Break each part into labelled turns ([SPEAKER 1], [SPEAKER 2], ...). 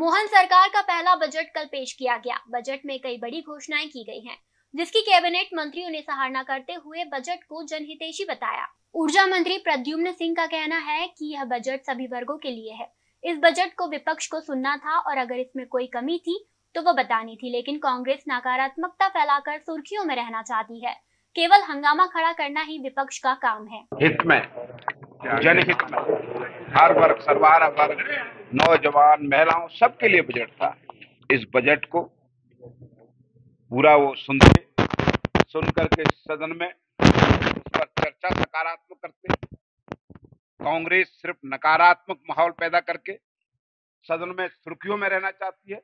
[SPEAKER 1] मोहन सरकार का पहला बजट कल पेश किया गया। बजट में कई बड़ी घोषणाएँ की गई हैं, जिसकी कैबिनेट मंत्रियों ने सराहना करते हुए बजट को जनहितैषी बताया। ऊर्जा मंत्री प्रद्युम्न सिंह का कहना है कि यह बजट सभी वर्गों के लिए है। इस बजट को विपक्ष को सुनना था और अगर इसमें कोई कमी थी तो वो बतानी थी लेकिन कांग्रेस नकारात्मकता फैलाकर सुर्खियों में रहना चाहती है। केवल हंगामा खड़ा करना ही विपक्ष का काम है।
[SPEAKER 2] हित में जनहित में हर वर्ग सर्वार वर्ग नौजवान महिलाओं सबके लिए बजट था। इस बजट को पूरा वो सुनते सुन करके सदन में पर चर्चा सकारात्मक करते। कांग्रेस सिर्फ़ नकारात्मक माहौल पैदा करके सदन में सुर्खियों में रहना चाहती है,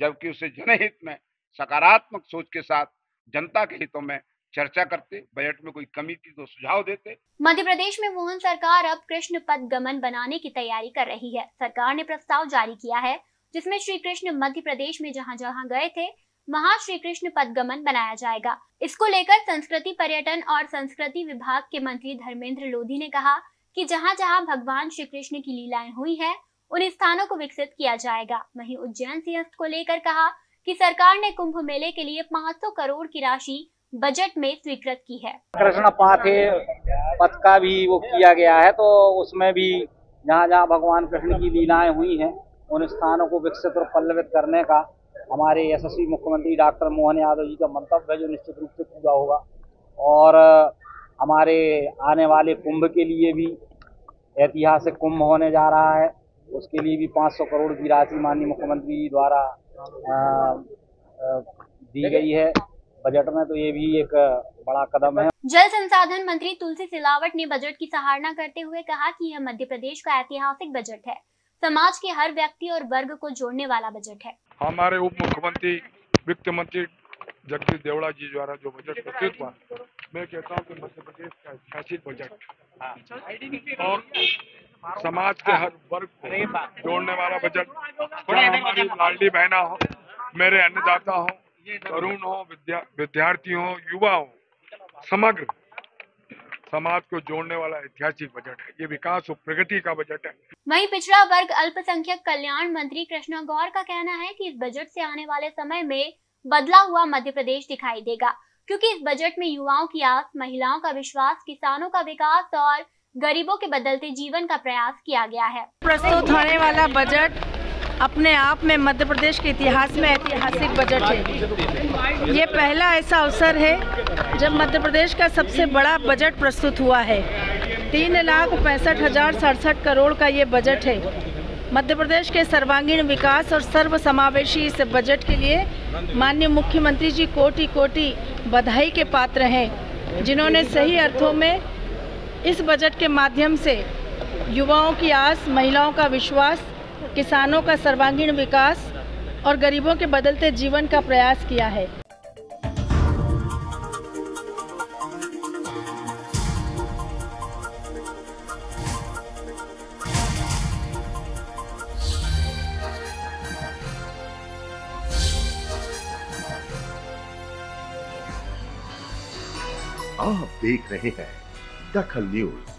[SPEAKER 2] जबकि उसे जनहित में सकारात्मक सोच के साथ जनता के हितों में चर्चा करते, बजट में कोई कमी थी तो सुझाव देते।
[SPEAKER 1] मध्य प्रदेश में मोहन सरकार अब कृष्ण पद गमन बनाने की तैयारी कर रही है। सरकार ने प्रस्ताव जारी किया है, जिसमें श्री कृष्ण मध्य प्रदेश में जहाँ जहाँ गए थे, वहाँ श्री कृष्ण पद गमन बनाया जाएगा। इसको लेकर संस्कृति पर्यटन और संस्कृति विभाग के मंत्री धर्मेंद्र लोधी ने कहा कि जहाँ जहाँ भगवान श्री कृष्ण की लीलाएँ हुई है, उन स्थानों को विकसित किया जाएगा। वहीं उज्जैन सिंहस्थ को लेकर कहा कि सरकार ने कुंभ मेले के लिए 500 करोड़ की राशि बजट में स्वीकृत की है।
[SPEAKER 3] कृष्ण पाथे पथ का भी वो किया गया है तो उसमें भी जहाँ जहाँ भगवान कृष्ण की लीलाएँ हुई हैं, उन स्थानों को विकसित और पल्लवित करने का हमारे यशस्वी मुख्यमंत्री डॉक्टर मोहन यादव जी का मंतव्य है, जो निश्चित रूप से पूरा होगा। और हमारे आने वाले कुंभ के लिए भी ऐतिहासिक कुंभ होने जा रहा है, उसके लिए भी 500 करोड़ की राशि माननीय मुख्यमंत्री द्वारा दी गई है। बजट में तो ये भी एक बड़ा कदम है।
[SPEAKER 1] जल संसाधन मंत्री तुलसी सिलावट ने बजट की सराहना करते हुए कहा कि यह मध्य प्रदेश का ऐतिहासिक बजट है। समाज के हर व्यक्ति और वर्ग को जोड़ने वाला बजट है।
[SPEAKER 4] हमारे उप मुख्यमंत्री वित्त मंत्री जगदीश देवड़ा जी द्वारा जो बजट प्रस्तुत हुआ मैं कहता हूँ कि मध्य प्रदेश का ऐतिहासिक बजट। और समाज के हर वर्ग को जोड़ने वाला बजट। लाडली बहना हो मेरे अन्नदाता हो तरुण हो विद्या विद्यार्थी हो युवा हो समग्र समाज को जोड़ने वाला ऐतिहासिक बजट है। ये विकास और प्रगति का बजट है।
[SPEAKER 1] वहीं पिछड़ा वर्ग अल्पसंख्यक कल्याण मंत्री कृष्णा गौर का कहना है कि इस बजट से आने वाले समय में बदला हुआ मध्य प्रदेश दिखाई देगा क्योंकि इस बजट में युवाओं की आस महिलाओं का विश्वास किसानों का विकास और गरीबों के बदलते जीवन का प्रयास किया गया है।
[SPEAKER 5] प्रस्तुत होने वाला बजट अपने आप में मध्य प्रदेश के इतिहास में ऐतिहासिक बजट है। ये पहला ऐसा अवसर है जब मध्य प्रदेश का सबसे बड़ा बजट प्रस्तुत हुआ है। तीन लाख पैंसठ हज़ार सड़सठ करोड़ का ये बजट है। मध्य प्रदेश के सर्वांगीण विकास और सर्व समावेशी इस बजट के लिए माननीय मुख्यमंत्री जी कोटि कोटि बधाई के पात्र हैं, जिन्होंने सही अर्थों में इस बजट के माध्यम से युवाओं की आस, महिलाओं का विश्वास किसानों का सर्वांगीण विकास और गरीबों के बदलते जीवन का प्रयास किया है।
[SPEAKER 6] आप देख रहे हैं दखल न्यूज़।